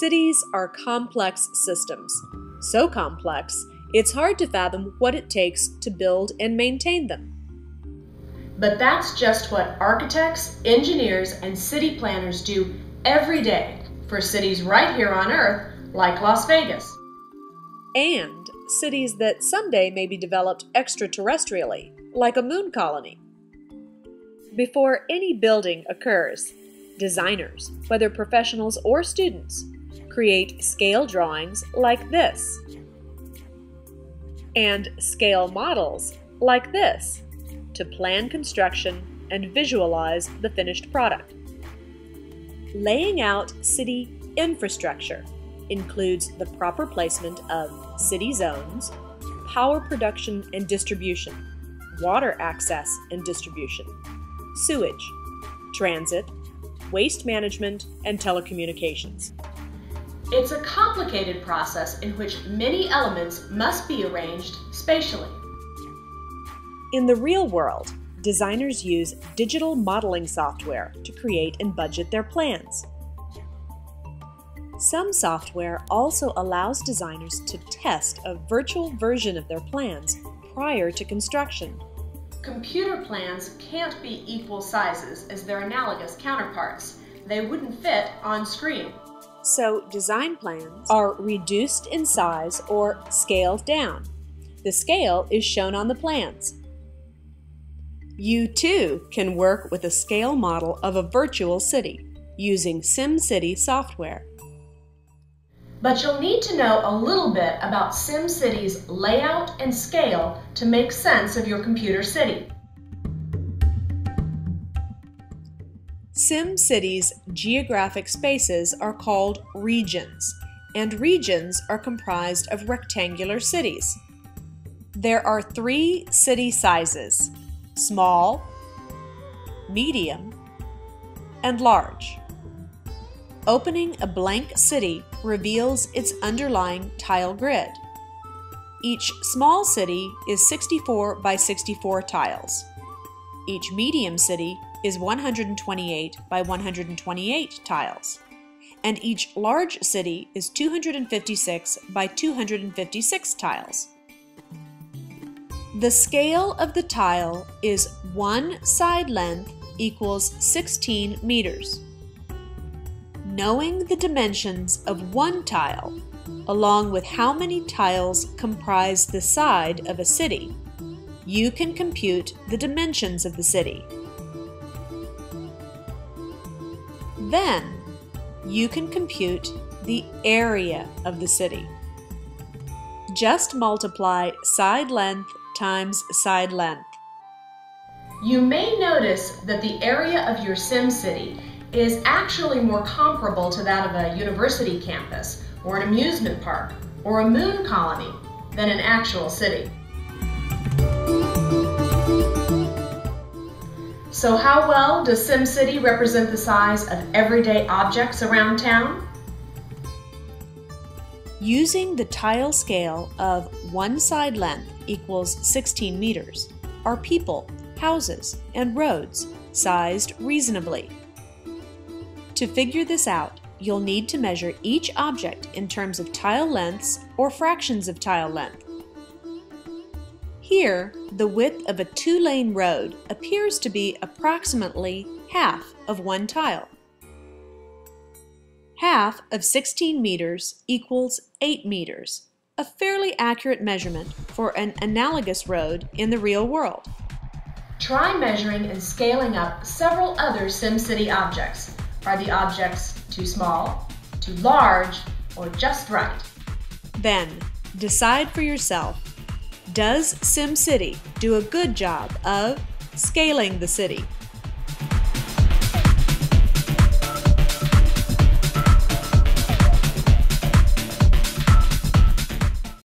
Cities are complex systems. So complex, it's hard to fathom what it takes to build and maintain them. But that's just what architects, engineers, and city planners do every day for cities right here on Earth, like Las Vegas. And cities that someday may be developed extraterrestrially, like a moon colony. Before any building occurs, designers, whether professionals or students, create scale drawings like this, and scale models like this to plan construction and visualize the finished product. Laying out city infrastructure includes the proper placement of city zones, power production and distribution, water access and distribution, sewage, transit, waste management, and telecommunications. It's a complicated process in which many elements must be arranged spatially. In the real world, designers use digital modeling software to create and budget their plans. Some software also allows designers to test a virtual version of their plans prior to construction. Computer plans can't be equal sizes as their analogous counterparts. They wouldn't fit on screen so design plans are reduced in size or scaled down. The scale is shown on the plans. You too can work with a scale model of a virtual city using SimCity software. But you'll need to know a little bit about SimCity's layout and scale to make sense of your computer city. SimCity's geographic spaces are called regions, and regions are comprised of rectangular cities. There are three city sizes small, medium, and large. Opening a blank city reveals its underlying tile grid. Each small city is 64 by 64 tiles. Each medium city is 128 by 128 tiles, and each large city is 256 by 256 tiles. The scale of the tile is one side length equals 16 meters. Knowing the dimensions of one tile, along with how many tiles comprise the side of a city, you can compute the dimensions of the city. Then you can compute the area of the city. Just multiply side length times side length. You may notice that the area of your SimCity is actually more comparable to that of a university campus, or an amusement park, or a moon colony than an actual city. So how well does SimCity represent the size of everyday objects around town? Using the tile scale of one side length equals 16 meters are people, houses, and roads sized reasonably. To figure this out, you'll need to measure each object in terms of tile lengths or fractions of tile length. Here, the width of a two-lane road appears to be approximately half of one tile. Half of 16 meters equals 8 meters, a fairly accurate measurement for an analogous road in the real world. Try measuring and scaling up several other SimCity objects. Are the objects too small, too large, or just right? Then, decide for yourself does SimCity do a good job of scaling the city?